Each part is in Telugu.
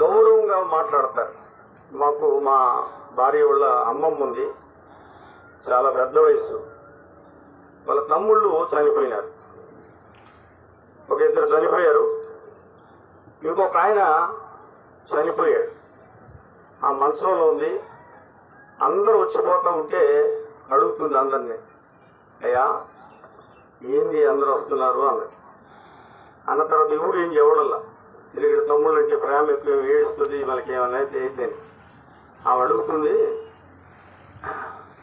గౌరవంగా మాట్లాడతారు. మాకు మా భార్య వాళ్ళ అమ్మమ్మ ఉంది. చాలా పెద్ద వయసు వాళ్ళ తమ్ముళ్ళు చనిపోయినారు. ఒక ఇద్దరు చనిపోయారు. ఇంకొక ఆయన చనిపోయాడు. ఆ మంచంలో ఉంది. అందరూ వచ్చిపోతూ ఉంటే అడుగుతుంది అందరినీ. అయ్యా ఏంది అందరూ వస్తున్నారు? అన్నది. అన్న తర్వాత ఇవ్వడు ఏం ఎవడల్లా తిరిగి తమ్ముళ్ళు అంటే ప్రేమ ఎక్కువ ఏడుస్తుంది మనకి ఏమన్నా అయితే ఆమె అడుగుతుంది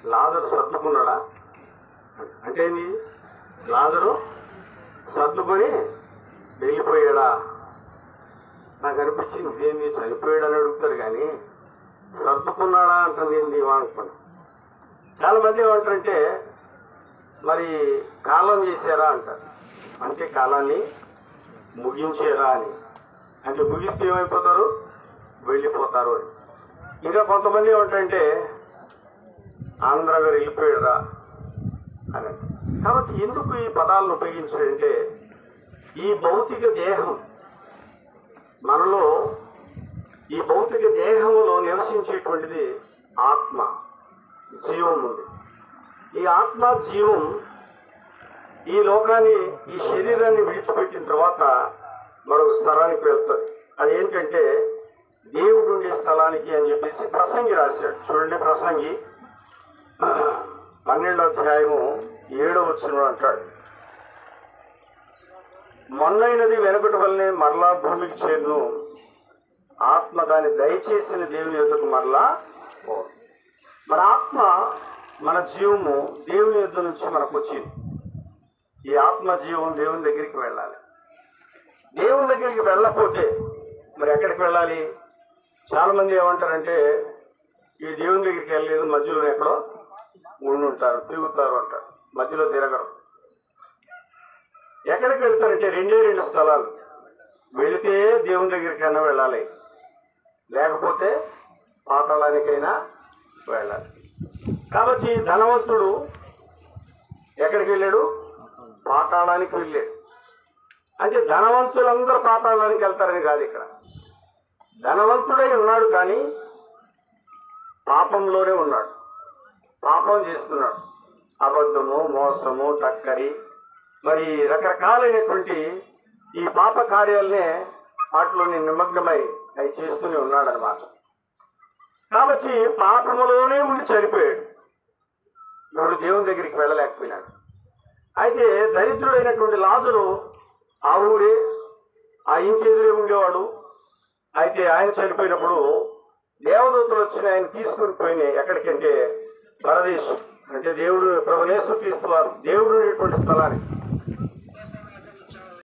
లాదరు సర్దుకున్నాడా? అంటే ఏంది? లాదరు సర్దుకొని వెళ్ళిపోయాడా? నాకు అనిపించింది ఏంది చనిపోయాడని అడుగుతారు కానీ సర్దుకున్నాడా? అంటుంది ఏంది అనుకున్నాను చాలా మంది ఏమంటారంటే మరి కాలం చేశారా? అంటారు. అంటే కాలాన్ని ముగించారా అని. అంటే ముగిస్తే ఏమైపోతారు? వెళ్ళిపోతారు అని. ఇంకా కొంతమంది ఏమంటారంటే ఆంధ్ర గారు వెళ్ళిపోయారా అని. కాబట్టి ఎందుకు ఈ పదాలను ఉపయోగించాడంటే ఈ భౌతిక దేహం మనలో ఈ భౌతిక దేహంలో నివసించేటువంటిది ఆత్మ జీవం ఉంది. ఈ ఆత్మ జీవం ఈ లోకాన్ని ఈ శరీరాన్ని విడిచిపెట్టిన తర్వాత మరొక స్థలానికి వెళ్తుంది అది ఏంటంటే దేవుడు ఉండే స్థలానికి అని చెప్పేసి ప్రసంగి రాశాడు. చూడండి ప్రసంగి. పన్నెండో అధ్యాయము ఏడో వచ్చిన అంటాడు. మొన్నైనది వెనుకటి వల్లనే మరలా భూమికి చేరును. ఆత్మ దాన్ని దయచేసిన దేవుని యుద్ధకు మరలా మన ఆత్మ మన జీవము దేవుని యుద్ధ నుంచి మనకు వచ్చింది. ఈ ఆత్మ జీవం దేవుని దగ్గరికి వెళ్ళాలి. దేవుని దగ్గరికి వెళ్ళకపోతే మరి ఎక్కడికి వెళ్ళాలి? చాలామంది ఏమంటారంటే ఈ దేవుని దగ్గరికి వెళ్ళలేదు మధ్యలో ఎక్కడో ఉండుంటారు తిరుగుతారు అంటారు. మధ్యలో తిరగరు. ఎక్కడికి వెళ్తారంటే రెండే రెండు స్థలాలు. వెళితే దేవుని దగ్గరికైనా వెళ్ళాలి. లేకపోతే పాతాళానికైనా వెళ్ళాలి. కాబట్టి ధనవంతుడు ఎక్కడికి వెళ్ళాడు? పాతాళానికి వెళ్ళాడు. అంటే ధనవంతులందరూ పాతాళానికి వెళ్తారని కాదు ఇక్కడ. ధనవంతుడై ఉన్నాడు కానీ పాపంలోనే ఉన్నాడు. పాపం చేస్తున్నాడు. అబద్ధము మోసము టక్కరి మరి రకరకాలైనటువంటి ఈ పాప కార్యాలనే వాటిలోని నిమగ్నమై అవి చేస్తూనే ఉన్నాడనమాట కాబట్టి పాపములోనే ఉండి చనిపోయాడు. ఇప్పుడు దేవుని దగ్గరికి వెళ్ళలేకపోయినాడు. అయితే దరిద్రుడైనటువంటి లాజరు ఆ ఊరే ఆ ఇంచెదురే ఉండేవాడు. అయితే ఆయన చనిపోయినప్పుడు దేవదూతలు వచ్చి ఆయన తీసుకుని పోయినాయి ఎక్కడికంటే పరదేశం. అంటే దేవుడు ప్రభునేశ్వర క్రీస్తు వారు దేవుడు ఉండేటువంటి స్థలానికి.